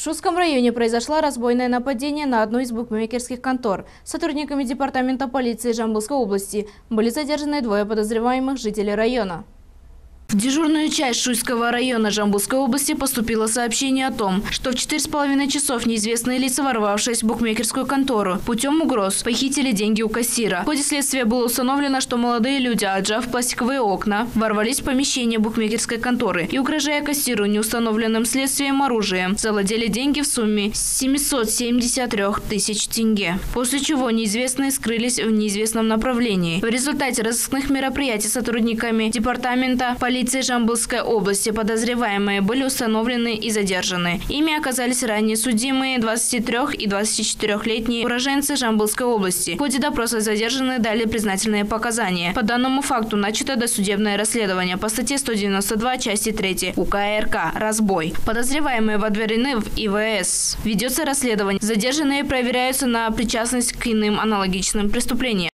В Шустском районе произошло разбойное нападение на одну из букмекерских контор. Сотрудниками департамента полиции Жамбылской области были задержаны двое подозреваемых жителей района. В дежурную часть Шуйского района Жамбулской области поступило сообщение о том, что в 4,5 часов неизвестные лица, ворвавшись в букмекерскую контору, путем угроз похитили деньги у кассира. В ходе следствия было установлено, что молодые люди, отжав пластиковые окна, ворвались в помещение букмекерской конторы и, угрожая кассиру неустановленным следствием оружием, завладели деньги в сумме 773 тысяч тенге. После чего неизвестные скрылись в неизвестном направлении. В результате разыскных мероприятий сотрудниками департамента полиции полиции Жамбылской области подозреваемые были установлены и задержаны. Ими оказались ранее судимые 23 и 24-летние уроженцы Жамбылской области. В ходе допроса задержанные дали признательные показания. По данному факту начато досудебное расследование по статье 192 части 3 УК РК «Разбой». Подозреваемые водворены в ИВС. Ведется расследование. Задержанные проверяются на причастность к иным аналогичным преступлениям.